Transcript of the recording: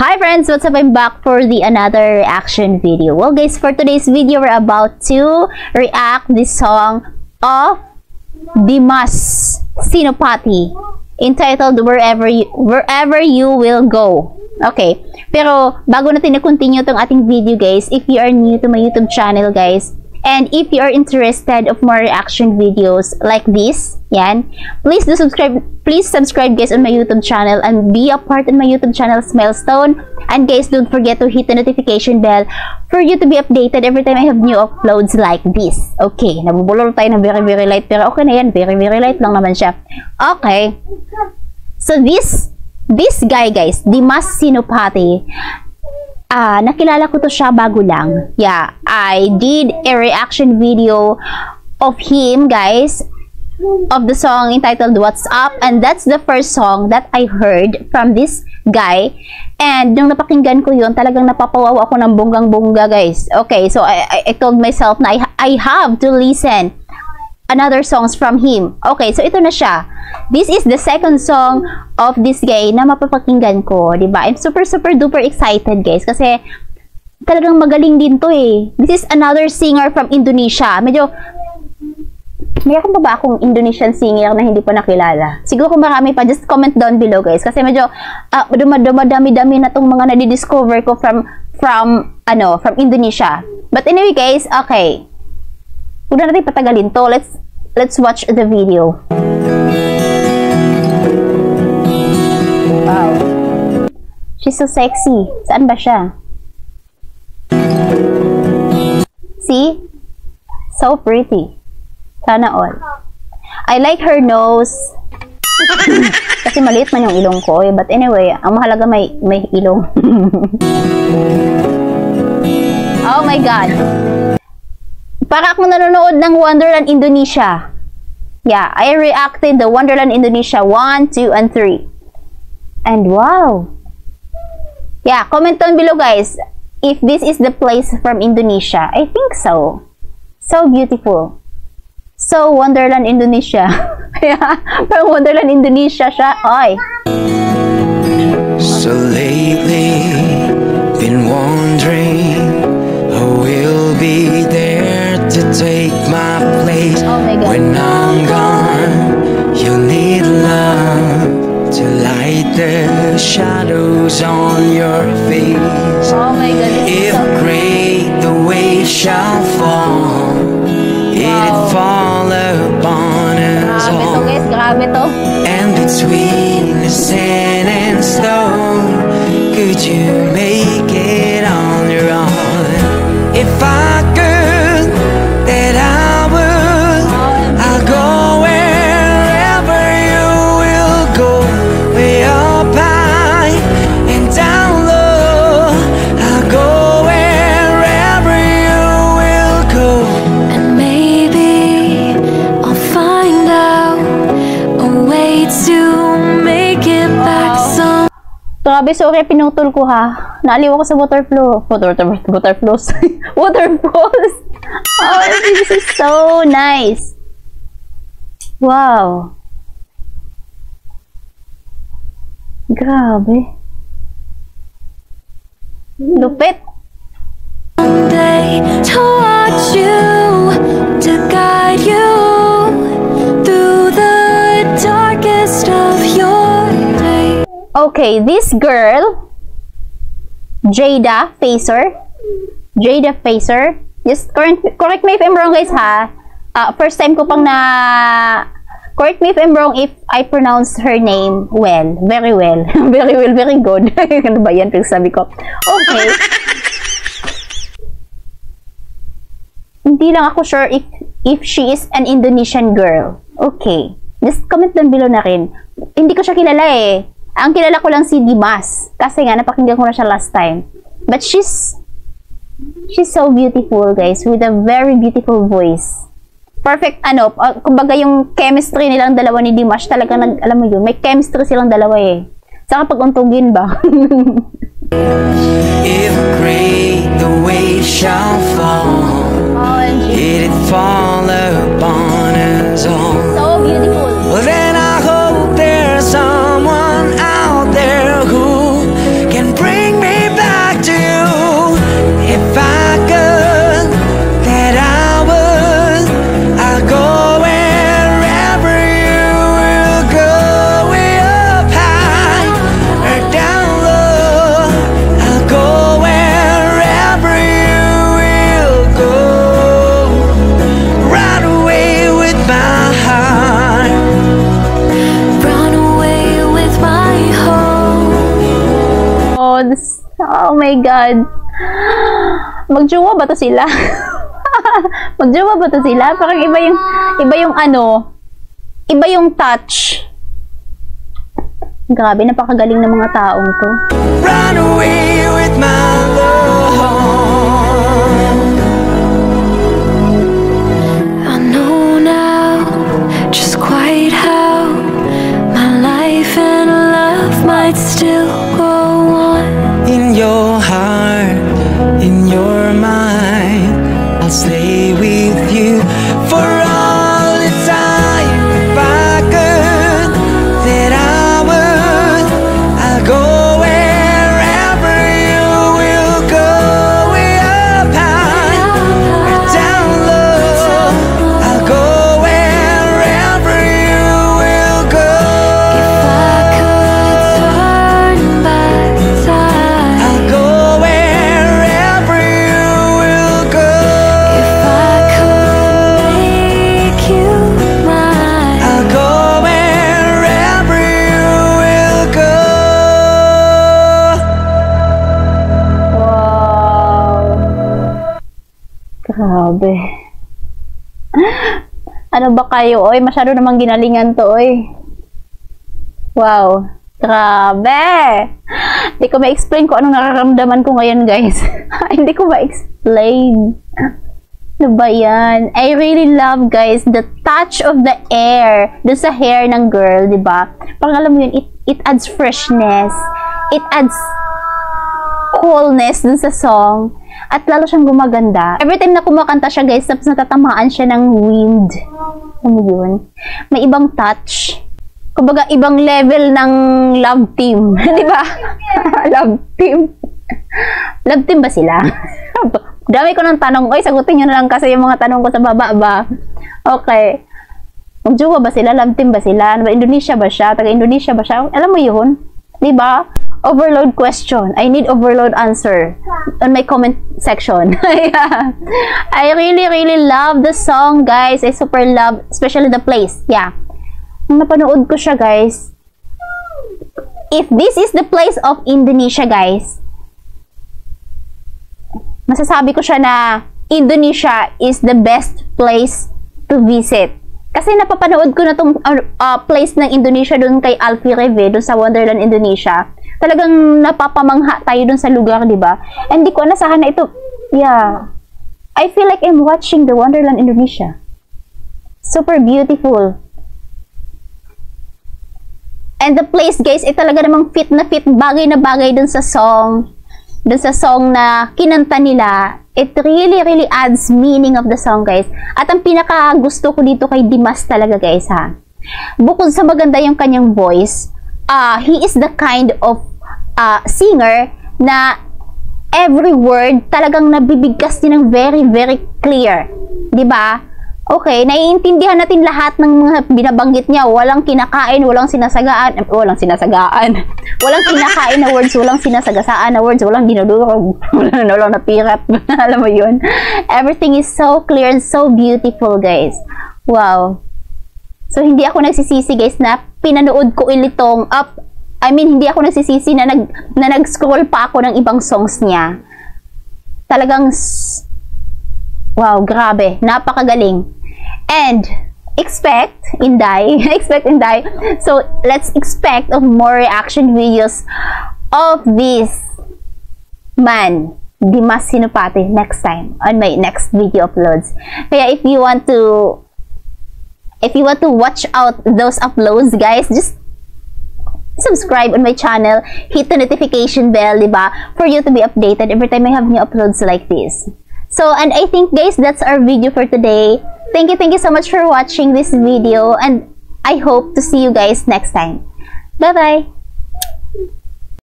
Hi friends, what's up? I'm back for the another reaction video. Well guys, for today's video, we're about to react the song of Dimas Sinopati entitled Wherever You, Wherever You Will Go. Okay, pero bago natin na-continue tong ating video guys, if you are new to my YouTube channel guys, And if you are interested of more reaction videos like this, yan, please do subscribe, please subscribe guys on my YouTube channel and be a part in my YouTube channel's milestone. And guys, don't forget to hit the notification bell for you to be updated every time I have new uploads like this. Okay, nabubulol tayo na very very light pero okay na yan, very very light lang naman siya. Okay. So this this guy guys, Dimas Sinopati, uh, nakilala ko to siya bago lang. Yeah, I did a reaction video of him, guys, of the song entitled What's Up and that's the first song that I heard from this guy. And nung napakinggan ko yun talagang napapawaw ako ng bonggang-bongga guys. Okay so I, I told myself na I, I have to listen another songs from him okay so ito na siya This is the second song of this guy na mapapakinggan ko, 'di ba? I'm super super duper excited, guys, kasi talagang magaling din 'to eh. This is another singer from Indonesia. Medyo Mayroon pa ba akong Indonesian singer na hindi pa nakilala? Siguro kung marami pa, just comment down below guys. Kasi medyo uh, dumadami-dami na tong mga nadidiscover ko from, from, ano, from Indonesia. But anyway guys, okay. Huwag na natin patagalin to. Let's, let's watch the video. Wow. She's so sexy. Saan ba siya? See? So pretty. Sana all. I like her nose. Kasi maliit man yung ilong ko. Eh. But anyway, ang mahalaga may, may ilong. oh my God. Para akong nanonood ng Wonderland Indonesia. Yeah, I reacted the Wonderland Indonesia 1, 2, and 3. And wow! Yeah, comment down below guys if this is the place from Indonesia. I think so. So beautiful. So Wonderland Indonesia. yeah, parang Wonderland Indonesia siya. Oy. So shadows on your face. Oh my. If so great the waves shall fall, wow. it fall upon us grabe all. To guys, grabe to. And between the sand Grabe, sorry, pinutol ko ha. Naaliw ako sa water flow. Water, water, water flows. Waterfalls. Oh, this is so nice. Wow. Grabe. Lupit. Okay, this girl, Jada Facer, Jada Facer, just correct, correct me if I'm wrong guys ha. Uh, first time ko pang na, correct me if I'm wrong if I pronounce her name well, very well, very well, very good. ano ba yan sabi ko? Okay. Hindi lang ako sure if, if she is an Indonesian girl. Okay. Just comment down below na rin. Hindi ko siya kilala eh. Ang kilala ko lang si Dimas. Kasi nga, napakinggan ko na siya last time. But she's, she's so beautiful, guys. With a very beautiful voice. Perfect, ano, uh, kumbaga yung chemistry nilang dalawa ni Dimas, talaga nag, alam mo yun, may chemistry silang dalawa eh. Saka pag-untugin ba? If great the wave shall fall, oh, it fall upon us all. So beautiful. God. Magjowa ba to sila? Magjowa ba to sila? Parang iba yung, iba yung ano, iba yung touch. Grabe, napakagaling ng mga taong to. Run away with my love. I know now just quite how my life and love might still Ano ba kayo, oy? Masyado namang ginalingan to, oy. Wow. Grabe. Hindi ko ma-explain kung anong nararamdaman ko ngayon, guys. Hindi ko ma-explain. Ano ba yan? I really love, guys, the touch of the air dun sa hair ng girl, di ba? Parang alam mo yun, it, it adds freshness. It adds coolness dun sa song. At lalo siyang gumaganda. Every time na kumakanta siya, guys, tapos natatamaan siya ng wind. Mo yun? May ibang touch. Kumbaga, ibang level ng love team. Di ba? love team. love team ba sila? Dami ko ng tanong. Oy, sagutin nyo na lang kasi yung mga tanong ko sa baba ba. Okay. Magjowa ba sila? Love team ba sila? Ano ba? Indonesia ba siya? Taga-Indonesia ba siya? Alam mo yun? Di ba? Overload question. I need overload answer on my comment section. yeah. I really, really love the song, guys. I super love, especially the place. Yeah. Napanood ko siya, guys, if this is the place of Indonesia, guys, masasabi ko siya na Indonesia is the best place to visit. Kasi napapanood ko na tong uh, uh, place ng Indonesia doon kay Alfie Reve, doon sa Wonderland Indonesia. Talagang napapamangha tayo doon sa lugar, di ba? And di ko nasahan na ito, yeah. I feel like I'm watching the Wonderland Indonesia. Super beautiful. And the place, guys, ay talaga namang fit na fit, bagay na bagay dun sa song. Dun sa song na kinanta nila. It really, really adds meaning of the song, guys. At ang pinaka gusto ko dito kay Dimas talaga, guys, ha. Bukod sa maganda yung kanyang voice, uh, he is the kind of uh, singer na every word talagang nabibigkas din ng very, very clear. 'Di ba? Okay, naiintindihan natin lahat ng mga binabanggit niya. Walang kinakain, walang sinasagaan, eh, walang sinasagaan. walang kinakain na words, walang sinasagasaan na words, walang dinudurog, walang, walang napirat. Alam mo yun? Everything is so clear and so beautiful, guys. Wow. So, hindi ako nagsisisi, guys, na pinanood ko ilitong up. I mean, hindi ako nagsisisi na, nag, na nag-scroll pa ako ng ibang songs niya. Talagang, wow, grabe. Napakagaling. And, expect Inday, expect Inday. So, let's expect of more reaction videos of this man, Dimas Sinupati, next time on my next video uploads. Kaya if you want to if you want to watch out those uploads, guys, just subscribe on my channel, hit the notification bell, diba? For you to be updated every time I have new uploads like this. So, and I think, guys, that's our video for today. Thank you, thank you so much for watching this video, and I hope to see you guys next time. Bye-bye!